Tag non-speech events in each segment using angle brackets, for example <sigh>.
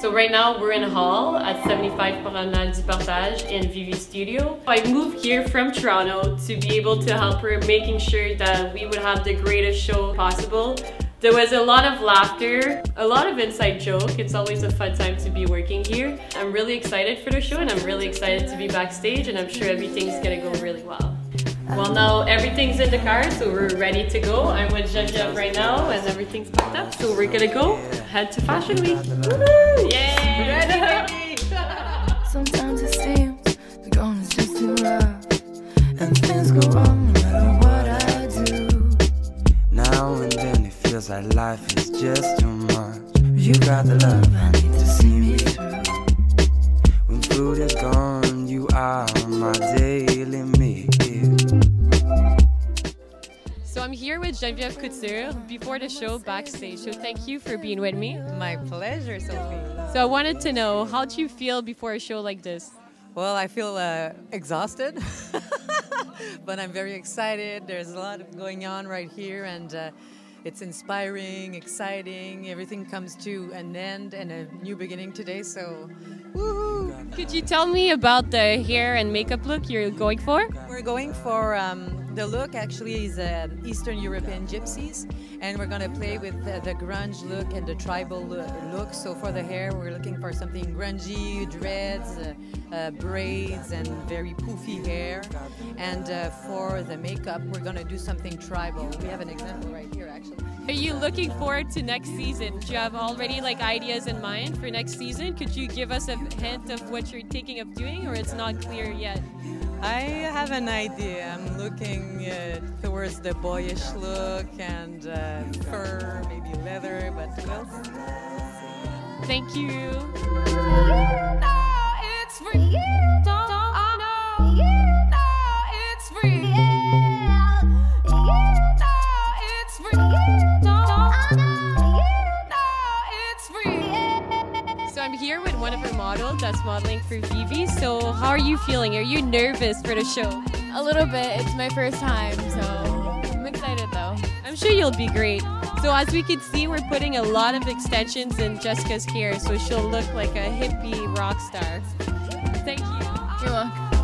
So right now we're in hall at 75 Promenade du Portage in Vivi Studio. I moved here from Toronto to be able to help her making sure that we would have the greatest show possible. There was a lot of laughter, a lot of inside joke. It's always a fun time to be working here. I'm really excited for the show and I'm really excited to be backstage and I'm sure everything's gonna go really well. Well now everything's in the car so we're ready to go. I'm with Genevieve right now and everything's packed up so we're gonna go head to Fashion Week. Woohoo! Yay! <laughs> Sometimes it seems the going is just too rough, and things go wrong no matter what I do. Now and then it feels like life is just too much. You got the love I need here with Genevieve Couture before the show backstage. So thank you for being with me. My pleasure, Sophie. So I wanted to know how do you feel before a show like this? Well, I feel uh, exhausted, <laughs> but I'm very excited. There's a lot going on right here, and uh, it's inspiring, exciting. Everything comes to an end and a new beginning today. So, woohoo! Could you tell me about the hair and makeup look you're going for? We're going for um, the look. Actually, is uh, Eastern European gypsies, and we're gonna play with uh, the grunge look and the tribal look. So for the hair, we're looking for something grungy, dreads, uh, uh, braids, and very poofy hair. And uh, for the makeup, we're gonna do something tribal. We have an example right here, actually. Are you looking forward to next season? Do you have already like ideas in mind for next season? Could you give us a hint of what you're thinking of doing or it's not clear yet? I have an idea. I'm looking uh, towards the boyish look and uh, fur, maybe leather, but we'll see. Thank you. Here with one of our models that's modeling for Vivi. So how are you feeling? Are you nervous for the show? A little bit. It's my first time, so I'm excited though. I'm sure you'll be great. So as we can see, we're putting a lot of extensions in Jessica's hair, so she'll look like a hippie rock star. Thank you. You're welcome.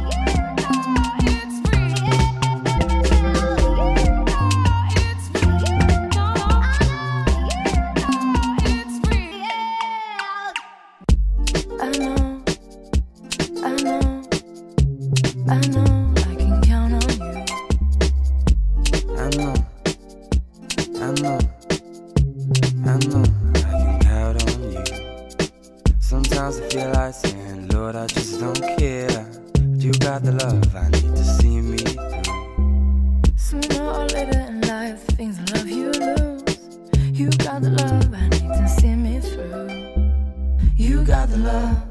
Sometimes I feel like saying, Lord, I just don't care. But you got the love I need to see me through. Sooner or later in life, things I love you lose. You got the love I need to see me through. You got the love,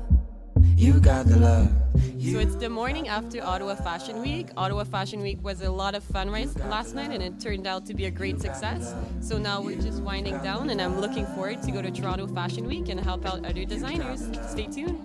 you got the love. So it's the morning after Ottawa Fashion Week. Ottawa Fashion Week was a lot of fun last night and it turned out to be a great success. So now we're just winding down and I'm looking forward to go to Toronto Fashion Week and help out other designers. Stay tuned.